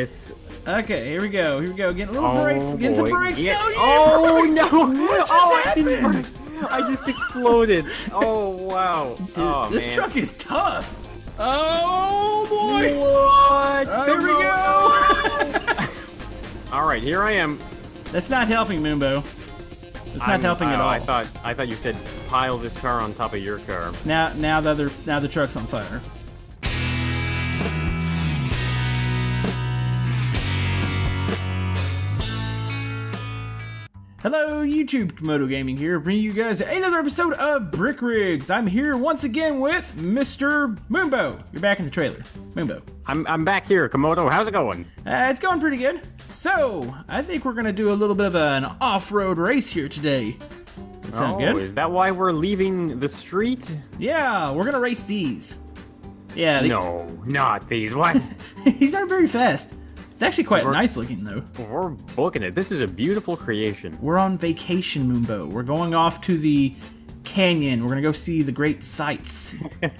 This. Okay, here we go. Here we go. Getting a little Oh, brakes. Getting some boy. brakes. Yeah. No, Oh no! What just oh, I, happened? I just exploded. Oh wow! Dude, oh, this man. truck is tough. Oh boy. What? Oh, here we go. All right, here I am. That's not helping, Moonbo. It's not I'm- helping at oh, all. I thought I thought you said pile this car on top of your car. Now, now the other, now the truck's on fire. Hello, YouTube Camodo Gaming here, bringing you guys another episode of Brick Rigs. I'm here once again with Mr. Moonbo. You're back in the trailer, Moonbo. I'm I'm back here, Camodo. How's it going? Uh, it's going pretty good. So, I think we're gonna do a little bit of an off-road race here today. That sound oh, good? is that why we're leaving the street? Yeah, we're gonna race these. Yeah, they- No, not these. What? these aren't very fast. It's actually quite We're- nice looking though. we're booking it. This is a beautiful creation. We're on vacation, Moonbo. We're going off to the canyon. We're gonna go see the great sights. up,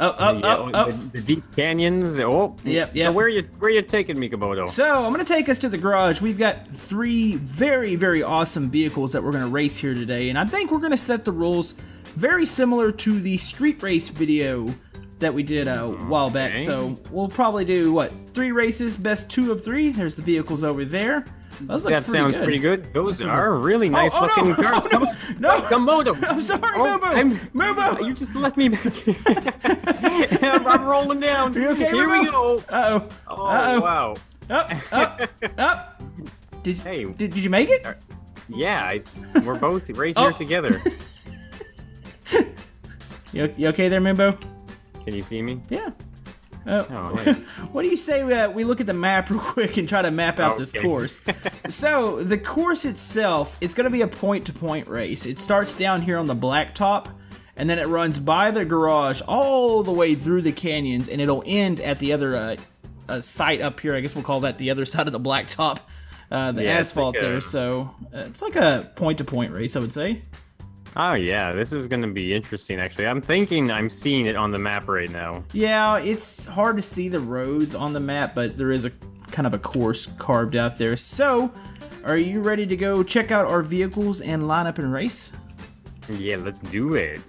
up, up, Yeah, up, up. The, the deep canyons. Oh, Yep, So yep. where you where are you taking me, Camodo? So I'm gonna take us to the garage. We've got three very, very awesome vehicles that we're gonna race here today, and I think we're gonna set the rules very similar to the street race video that we did a while back. Okay. So we'll probably do what three races, best two of three. There's the vehicles over there. Those that pretty sounds good. pretty good. Those Listen, are really nice oh, looking no, cars. oh, Come no, on. no. I'm sorry, Oh, Moonbo. I'm- Moonbo. You just left me back here. I'm, I'm rolling down. You okay, Here we go. Uh oh. Oh Uh-oh. wow. Up, up, up. Did, Hey. did, did you make it? Yeah, I, we're both right Oh. here together. You, you okay there, Mimbo? Can you see me? Yeah. Uh, Oh, what do you say uh, we look at the map real quick and try to map out this course? so, the course itself, it's going to be a point-to-point race. It starts down here on the blacktop, and then it runs by the garage all the way through the canyons, and it'll end at the other uh, uh, site up here. I guess we'll call that the other side of the blacktop, uh, the Yeah, asphalt like a- there. So, uh, it's like a point-to-point race, I would say. Oh yeah, this is gonna be interesting. Actually, I'm thinking I'm seeing it on the map right now. Yeah, it's hard to see the roads on the map, but there is a kind of a course carved out there. So, are you ready to go check out our vehicles and line up and race? Yeah, let's do it.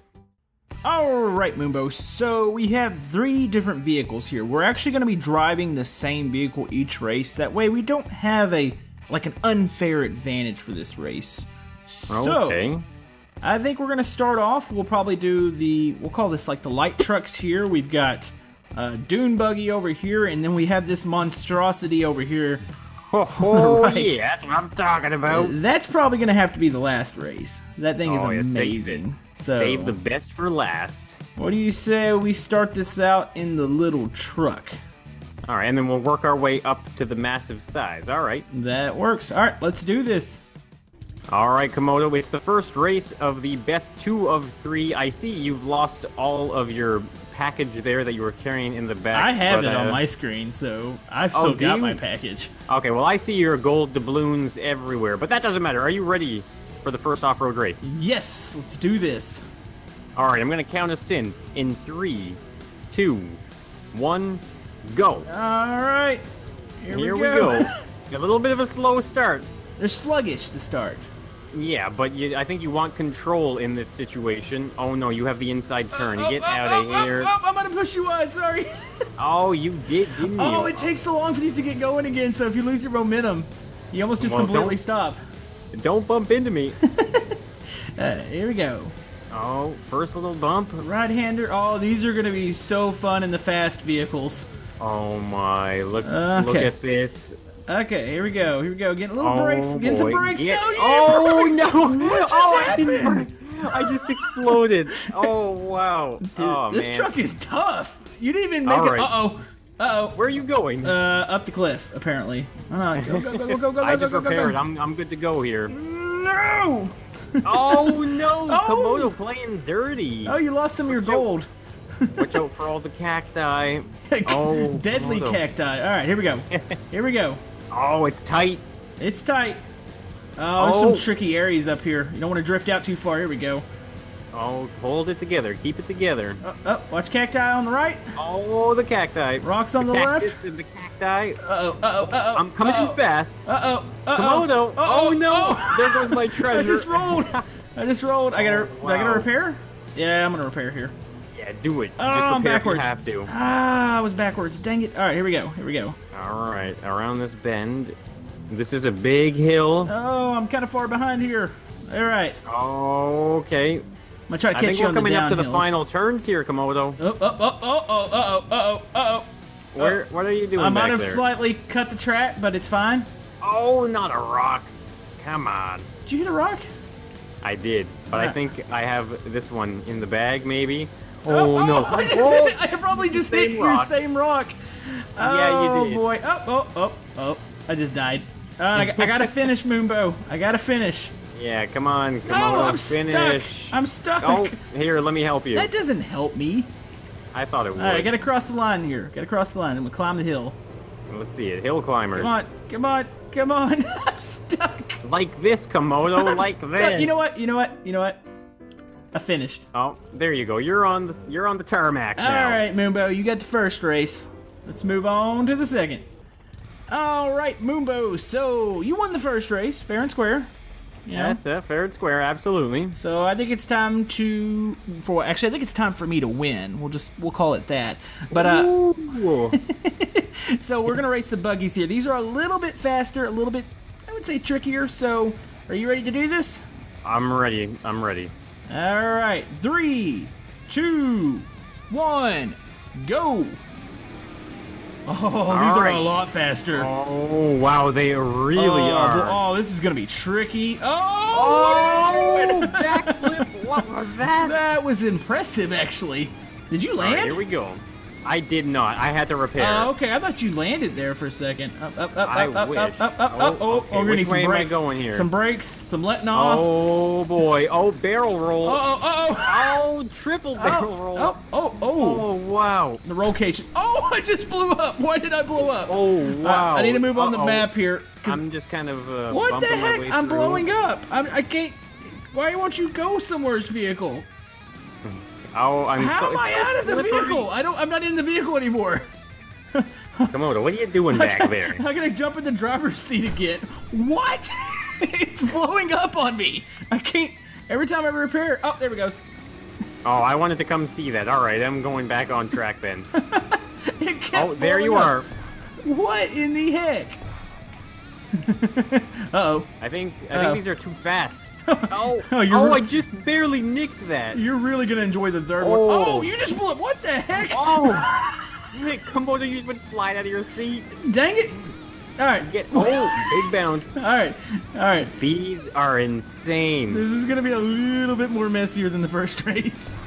Alright, Moonbo, so we have three different vehicles here. We're actually going to be driving the same vehicle each race. That way we don't have a, like an unfair advantage for this race. So, okay. I think we're gonna start off. We'll probably do the we'll call this like the light trucks here. We've got uh, dune buggy over here, and then we have this monstrosity over here. Oh, Right. yeah, that's what I'm talking about. That's probably gonna have to be the last race. That thing is Oh, save amazing. So, Save the best for last. what do you say we start this out in the little truck? All right, and then we'll work our way up to the massive size. All right. That works. All right, let's do this. All right, Camodo, it's the first race of the best two of three. I see you've lost all of your package there that you were carrying in the back. I have it on uh, my screen, so I've Oh, still do got you? my package. Okay, well, I see your gold doubloons everywhere, but that doesn't matter. Are you ready for the first off-road race? Yes, let's do this. All right, I'm gonna count us in in three, two, one, go. All right, here, Here we we go. go. a little bit of a slow start. They're sluggish to start. Yeah, but you, I think you want control in this situation. Oh no, you have the inside uh, turn. Oh, Get oh, out of here. Uh, oh, oh, I'm gonna push you on. Sorry. Oh, you did, didn't you? oh, it takes so long for these to get going again. So if you lose your momentum, you almost just Well, completely don't- stop. Don't bump into me. Uh, here we go. oh, first little bump. Right-hander. Oh, these are gonna be so fun in the fast vehicles. Oh my, look look at this. Okay, here we go. Here we go. Getting a little Oh, brakes. Getting some breaks. Get- oh didn't no! What just oh, I happened? I just exploded. Oh wow. Dude, oh this man. truck is tough. You didn't even make All it. Uh oh. Uh oh. Where are you going? Uh, up the cliff, apparently. Uh, go, go, go, go, go, go, I go, just go, go, repaired. go. I'm I'm good to go here. No! Oh no! Oh! Camodo playing dirty. Oh, you lost some of your gold. Watch out for all the cacti. Oh, Deadly Camodo. cacti. All right, here we go. Here we go. Oh, it's tight. It's tight. Oh, there's Oh. some tricky areas up here. You don't want to drift out too far. Here we go. Oh, hold it together. Keep it together. Oh, oh, watch cacti on the right. Oh, the cacti. Rocks on the cactus left. And the cacti. Uh-oh, uh-oh, uh-oh. I'm coming uh-oh. in fast. Uh-oh, uh-oh. Camodo. Uh-oh, Oh, no. oh. There goes my treasure. I just rolled. I just rolled. I gotta, Oh, I gotta repair? Yeah, I'm gonna repair here. Yeah, do it. Oh, backwards. you have to. Ah, I was backwards. Dang it. All right, here we go. Here we go. All right, around this bend. This is a big hill. Oh, I'm kind of far behind here. All right. Okay. I'm gonna try to catch I think you we're on the coming up to the final turns here, Camodo. Oh, oh, oh, oh, oh, uh-oh, uh-oh, uh-oh. Where? What are you doing I might have there? slightly cut the track, but it's fine. oh, not a rock. Come on. Did you hit a rock? I did, but I think I have this one in the bag, maybe. Oh, no! I, just Oh, hit, I probably just hit Same your same rock. Yeah, you Oh, did. boy. Oh, oh, oh, oh. I just died. Uh, I, got- I gotta finish, Moonbo. I gotta finish. Yeah, come on, come No, Camodo, I'm finish. stuck. I'm stuck. Oh, here, let me help you. That doesn't help me. I thought it would. All right, I gotta cross the line here. Gotta cross the line. I'm gonna climb the hill. Let's see it. Hill climbers. Come on, come on, come on. I'm stuck. Like this, Camodo, I'm like stuck. this. You know what? You know what? You know what? I finished. Oh, there you go. You're on the you're on the tarmac now. All right, Moonbo, you got the first race. Let's move on to the second. All right, Moonbo. So you won the first race, fair and square. Yes, uh, fair and square, absolutely. So I think it's time to for actually I think it's time for me to win. We'll just we'll call it that. But uh so we're gonna race the buggies here. These are a little bit faster, a little bit I would say trickier. So are you ready to do this? I'm ready. I'm ready. All right, three, two, one, go. Oh, these are a lot faster. Oh wow, they really oh, are. oh, this is gonna be tricky. Oh, oh what are you Oh, backflip! What was that? that was impressive, actually. Did you All right, land? here we go. I did not. I had to repair. Oh, okay. I thought you landed there for a second. Up, up, up, I up, up, wish. up, up, up, Oh, up. Oh, okay, oh, we're gonna which need some am I brakes. going here? Some brakes, some letting off. Oh boy! Oh, barrel roll! oh, oh, oh. Oh, triple barrel Oh, roll! oh, oh, oh. Oh, wow! The roll cage. Oh, I just blew up. Why did I blow up? Oh Uh, wow! I need to move on the map here. I'm just kind of uh, what the heck? I'm blowing up. I'm, I can't. Why won't you go somewhere's vehicle? Oh, I'm How so, am I out of the vehicle? I don't. I'm not in the vehicle anymore. Camodo, what are you doing back there? I'm gonna jump in the driver's seat again. What? it's blowing up on me. I can't. Every time I repair. Oh, there it goes. Oh, I wanted to come see that. All right, I'm going back on track then. Oh, there you blowing are. What in the heck? uh oh. I think I Uh-oh. think these are too fast. Oh, Oh, you're oh, I just barely nicked that. You're really gonna enjoy the third one. Oh. Oh, you just blew it! What the heck? Oh, Camodo, you just went flying out of your seat. Dang it. All right. Get oh, big bounce. All right. All right. These are insane. This is gonna be a little bit more messier than the first race.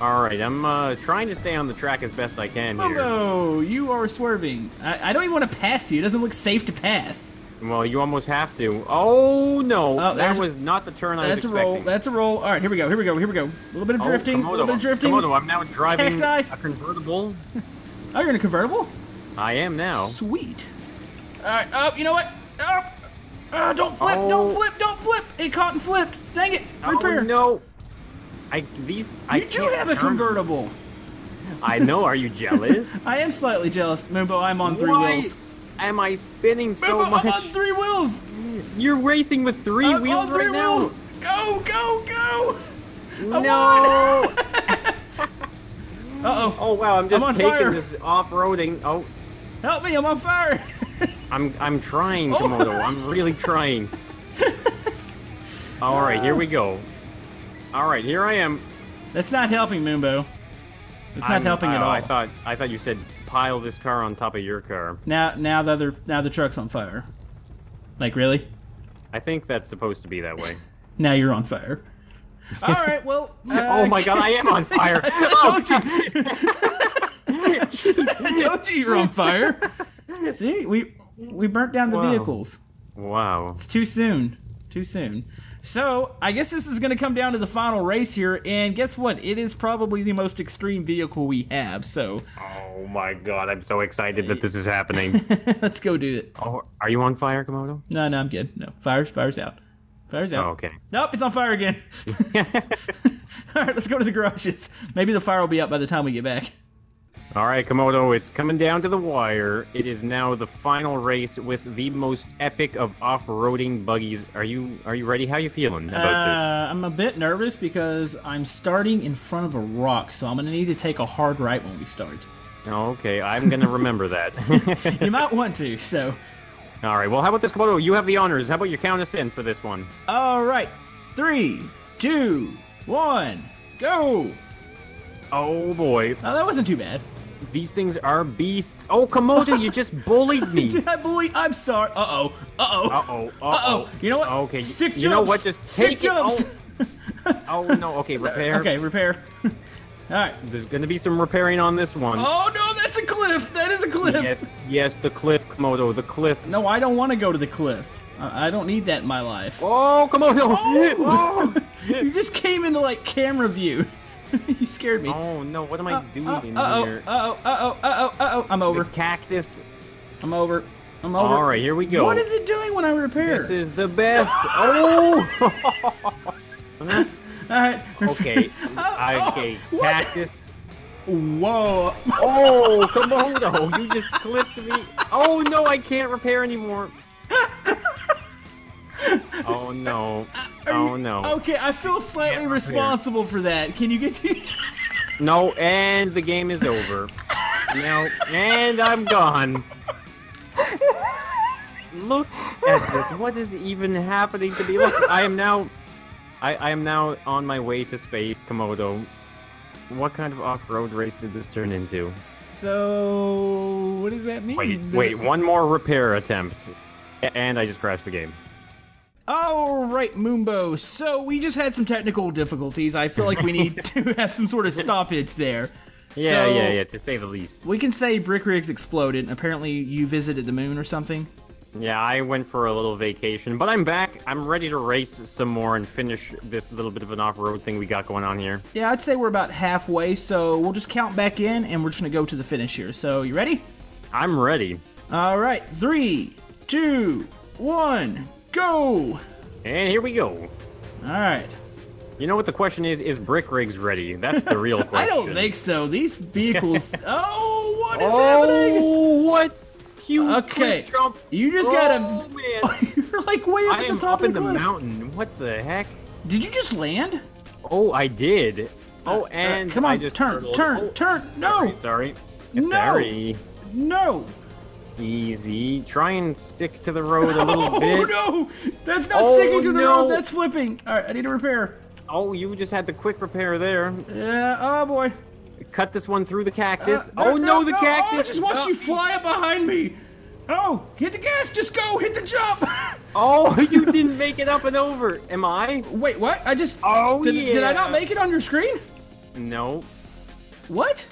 All right, I'm uh, trying to stay on the track as best I can here. Momo, you are swerving. I, I don't even want to pass you. It doesn't look safe to pass. Well, you almost have to. Oh no, Oh, that was not the turn I That's was a roll. expecting. That's a roll. All right, here we go. Here we go. Here we go. A little bit of Oh, drifting. a little bit of drifting. Camodo, I'm now driving Cacti. a convertible. Oh, you're in a convertible? I am now. Sweet. All right. Oh, you know what? Oh, oh, don't flip. Oh. Don't flip. Don't flip. It caught and flipped. Dang it. Repair. Oh no. I these I You do have a convertible. I know. Are you jealous? I am slightly jealous, Moonbo. I'm on three Why wheels. Am I spinning so much? I'm on three wheels. You're racing with 3 I'm wheels on three right now. wheels. Go, go, go. No. Uh oh. oh wow, I'm just I'm taking fire. this off-roading. Oh, Help me. I'm on fire. I'm I'm trying, Oh. Camodo. I'm really trying. All right, here we go. All right, here I am. That's not helping, Moonbo. It's not I'm- helping at oh, all. I thought I thought you said pile this car on top of your car. Now, now the other, now the truck's on fire. Like really? I think that's supposed to be that way. Now you're on fire. All right. Well. oh my god, I am on fire. I told oh, you. I told you you're on fire. See, we we burnt down the Wow. vehicles. Wow. It's too soon. Too soon. So I guess this is going to come down to the final race here, and guess what? It is probably the most extreme vehicle we have. So Oh my god, I'm so excited that this is happening. let's go do it. oh, are you on fire, Camodo? No, no, I'm good. No, fires, fires out. Fire's out. Oh, okay. Nope, it's on fire again. All right, let's go to the garages. Maybe the fire will be up by the time we get back. All right, Camodo, it's coming down to the wire. It is now the final race with the most epic of off-roading buggies. Are you are you ready? How are you feeling about this? Uh, I'm a bit nervous because I'm starting in front of a rock, so I'm gonna need to take a hard right when we start. Okay, I'm gonna remember that. You might want to. So, All right. Well, how about this, Camodo? You have the honors. How about you count us in for this one? all right, three, two, one, go. Oh boy, Oh, that wasn't too bad. These things are beasts. Oh, Camodo, you just bullied me. Did I bully? I'm sorry. Uh oh. Uh oh. Uh-oh, Uh uh-oh. oh. You know what? Okay, Sick you know what? Just Sick take it. jumps. Oh no, okay, repair. Okay, repair. All right. There's gonna be some repairing on this one. Oh no, that's a cliff. That is a cliff. Yes, yes, the cliff, Camodo, the cliff. No, I don't want to go to the cliff. I I don't need that in my life. Oh, Camodo! Oh! Oh, you just came into like camera view. you scared me. Oh, no, what am I doing Uh in oh. here? Uh oh. Uh oh. Uh oh. Uh oh. I'm over. The cactus. I'm over. I'm over. All right, here we go. What is it doing when I repair? This is the best. Oh! All right. okay, Oh, okay, what? cactus. Whoa. Oh, Camodo, you just clipped me. Oh no, I can't repair anymore. Oh no. Uh, are Oh you- no. Okay, I feel slightly responsible for that. Can you get to? No, and the game is over. now, and I'm gone. Look at this. What is even happening to me? Look, I am now. I, I am now on my way to space, Camodo. What kind of off-road race did this turn into? So, what does that mean? Wait, Does wait, it- one more repair attempt. And I just crashed the game. All right, Moonbo. So we just had some technical difficulties. I feel like we need to have some sort of stoppage there. Yeah, So- yeah, yeah, to say the least. We can say Brick Rigs exploded. Apparently, you visited the moon or something. Yeah, I went for a little vacation, but I'm back. I'm ready to race some more and finish this little bit of an off-road thing we got going on here. Yeah, I'd say we're about halfway. So we'll just count back in, and we're just gonna go to the finish here. So you ready? I'm ready. All right, three, two, one, go. And here we go. All right. You know what the question is? Is Brick Rigs ready? That's the real question. I don't think so. These vehicles. oh, what is happening? Oh, what? Huge Okay, you just oh, gotta. man. You're like way up I at the top up in of the the mountain. What the heck? Did you just land? Oh, I did. Oh, Uh, and come I on, just turn, turn, Oh, turn. No, Sorry. sorry. No. Sorry. no. Easy. Try and stick to the road a little Oh bit. no, that's not Oh, sticking to the no. road. That's flipping. All right, I need to repair. Oh, you just had the quick repair there. Yeah. Oh boy. Cut this one through the cactus. Uh, oh no, the cactus! Oh, just watch Oh. you fly up behind me. Oh, hit the gas. Just go. Hit the jump. Oh, you didn't make it up and over. Am I? Wait, what? I just. Oh, did, did I not make it on your screen? No. What?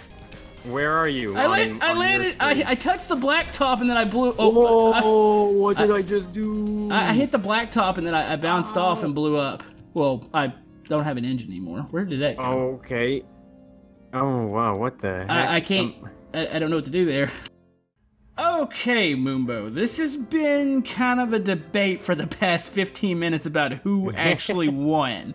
Where are you? I, on- land, I on your landed. I. I touched the black top and then I blew. Oh, Oh, what did I, just do? I, I hit the black top and then I, I bounced off and blew up. Well, I don't have an engine anymore. Where did that go? Okay. Oh wow, what the heck? I, I can't. Um, I, I don't know what to do there. Okay, Moonbo, this has been kind of a debate for the past 15 minutes about who actually won.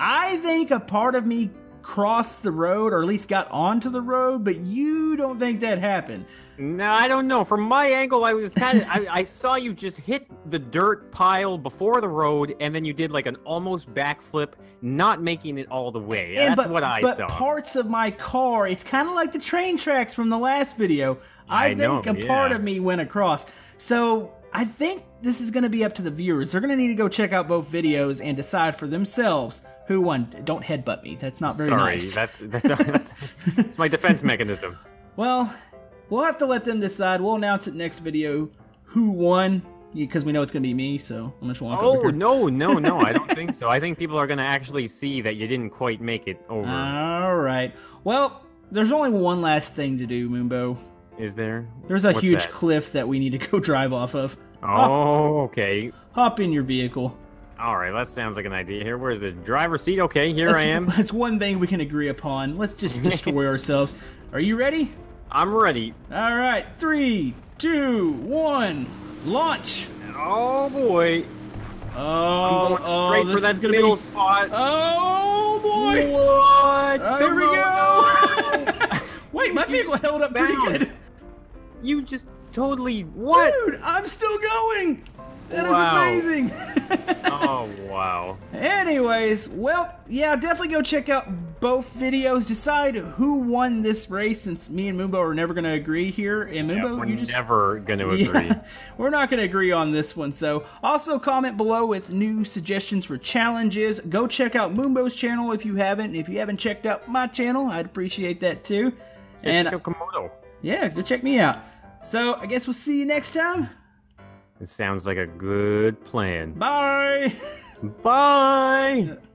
I think a part of me crossed the road, or at least got onto the road, but you don't think that happened. no, I don't know. From my angle, I was kind of. I, I saw you just hit the dirt pile before the road, and then you did like an almost backflip, not making it all the way. And- That's but, what I but saw. parts of my car, it's kind of like the train tracks from the last video. I, I know, think a part of me went across. So I think this is going to be up to the viewers. They're going to need to go check out both videos and decide for themselves who won. Don't headbutt me. That's not very Sorry, nice. that's that's, that's that's my defense mechanism. Well, we'll have to let them decide. We'll announce it next video who won because we know it's going to be me. So I'm just walk Oh over here. no, no, no! I don't think so. I think people are gonna actually see that you didn't quite make it over. All right. Well, there's only one last thing to do, Moonbo. Is there? There's a What's huge that? cliff that we need to go drive off of. Oh, okay. Hop in your vehicle. All right, that sounds like an idea. Here, where's the driver's seat? Okay, here That's, I am. that's one thing we can agree upon. Let's just destroy ourselves. Are you ready? I'm ready. All right. Three, two, one, launch. Oh boy. Oh, oh, this for that is gonna be. spot. Oh boy! What? Oh, here we go. Wait, my vehicle held up pretty good. Bounced. you just totally what? Dude, I'm still going. That is Wow. amazing. Oh wow. Anyways, well, yeah, definitely go check out both videos. Decide who won this race since me and Moonbo are never going to agree here. And Yeah, Moonbo, we're you just. never gonna agree. Yeah, we're not going to agree on this one. So, also comment below with new suggestions for challenges. Go check out Moonbo's channel if you haven't. If you haven't checked out my channel, I'd appreciate that too. And Check out Camodo. yeah, go check me out. So, I guess we'll see you next time. It sounds like a good plan. Bye. Bye.